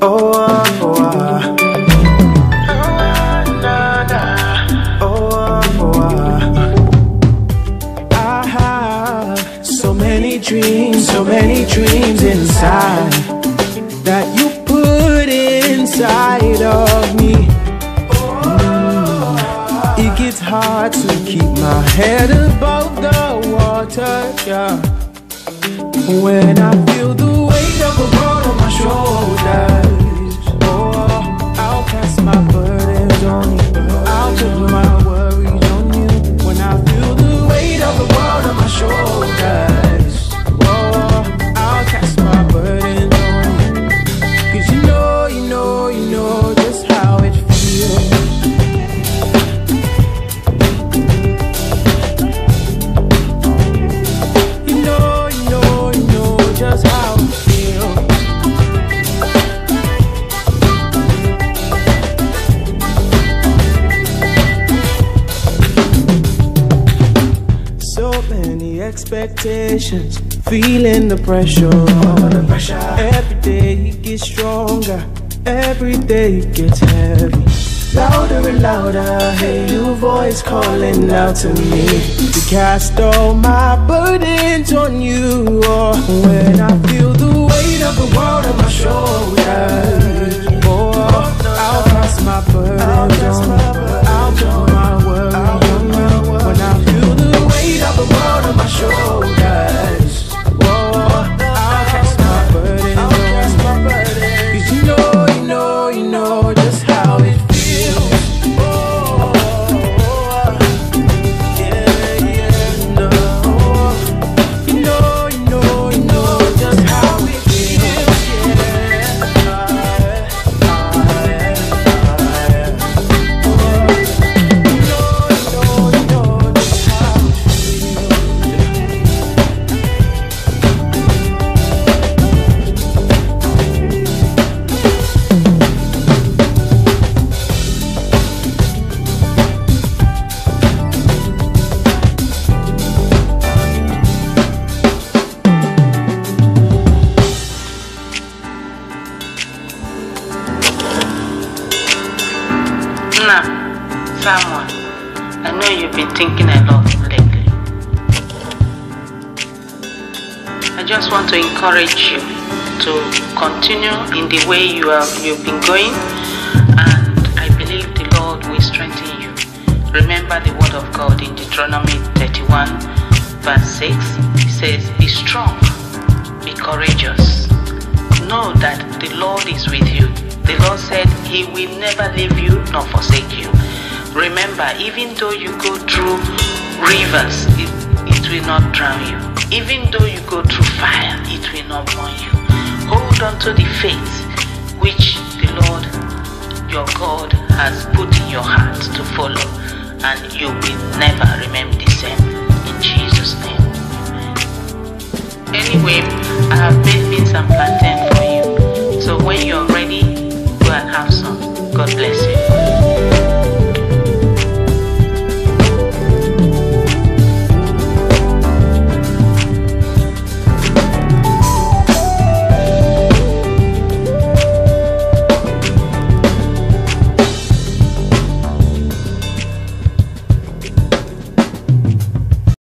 Oh, oh, oh. Many dreams, so many dreams inside that you put inside of me. It gets hard to keep my head above the water, yeah. When I feel the weight of expectations, feeling the pressure. Every day it gets stronger, every day it gets heavy. Louder and louder, hear your voice calling out to me to cast all my burdens on you. Oh, when I Samuel, I know you've been thinking a lot lately. I just want to encourage you to continue in the way you have you've been going, and I believe the Lord will strengthen you. Remember the word of God in Deuteronomy 31, verse 6. It says, Be strong, be courageous. Know that the Lord is with you. The Lord said He will never leave you nor forsake you. Remember, even though you go through rivers, it, it will not drown you. Even though you go through fire, it will not burn you. Hold on to the faith which the Lord your God has put in your heart to follow, and you will never remain the same. In Jesus' name. Anyway, I have made beans and plantain for you. So when you're